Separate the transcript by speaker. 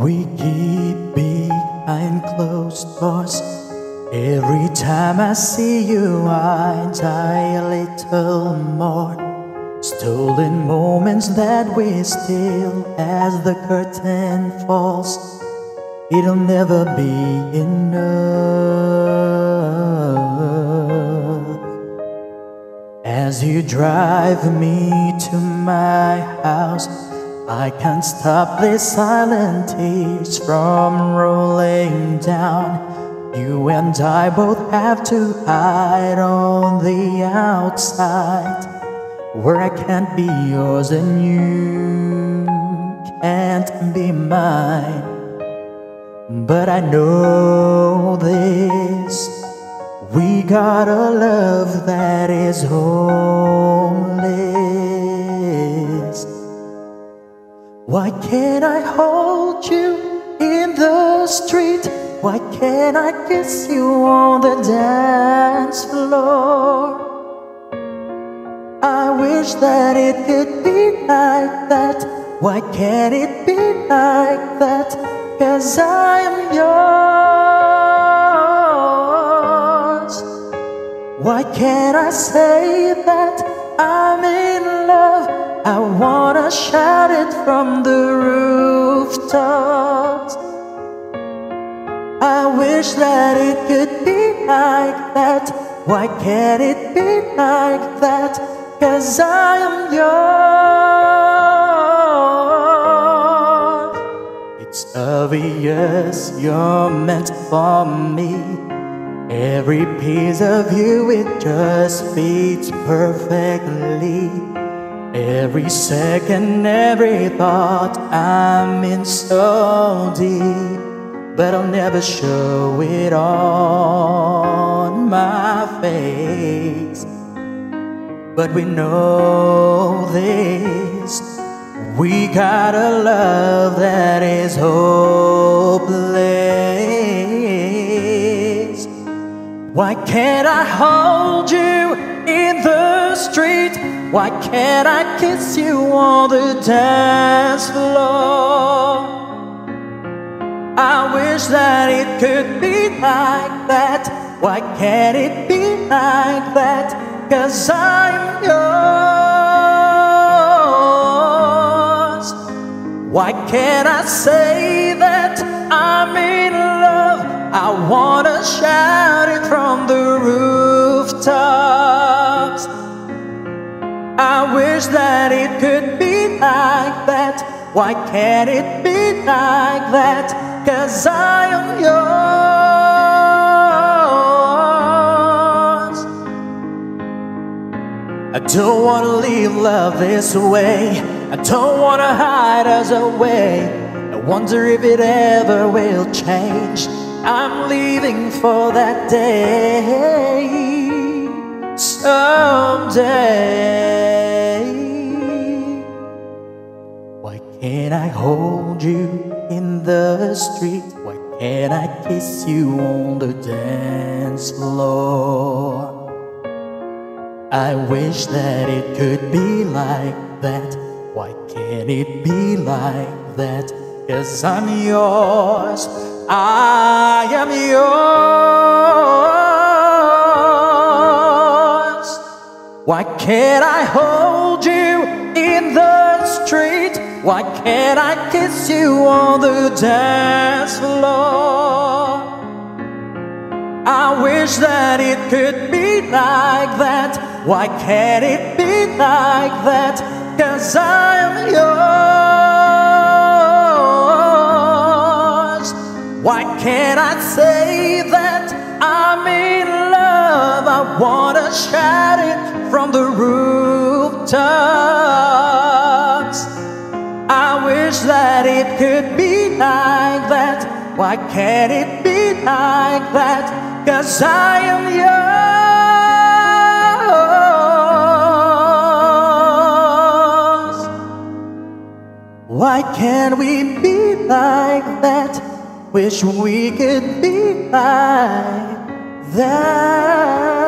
Speaker 1: We keep behind closed doors. Every time I see you, I die a little more. Stolen moments that we steal as the curtain falls. It'll never be enough. As you drive me to my house. I can't stop these silent tears from rolling down. You and I both have to hide on the outside, where I can't be yours and you can't be mine. But I know this we got a love that is homeless. Why can't I hold you in the street? Why can't I kiss you on the dance floor? I wish that it could be like that. Why can't it be like that? Cause I am yours. Why can't I say that I'm in love? I wanna shout it from the rooftops. I wish that it could be like that. Why can't it be like that? Cause I am yours. It's obvious you're meant for me. Every piece of you, it just fits perfectly. Every second, every thought, I'm in so deep, but I'll never show it on my face. But we know this, we got a love that is hopeless. Why can't I hold you in the street? Why can't I kiss you on the dance floor? I wish that it could be like that. Why can't it be like that? Cause I'm yours. Why can't I say that I'm in love? I wanna shout like that. Why can't it be like that? Cause I am yours. I don't wanna leave love this way. I don't wanna hide us away. I wonder if it ever will change. I'm leaving for that day someday. Can't I hold you in the street? Why can't I kiss you on the dance floor? I wish that it could be like that. Why can't it be like that? Cause I'm yours. I am yours. Why can't I hold you in the street? Why can't I kiss you on the dance floor? I wish that it could be like that. Why can't it be like that? Cause I am yours. Why can't I say that I'm in love? I wanna shout it from the rooftops. Why can't it be like that? Cause I am yours. Why can't we be like that? Wish we could be like that.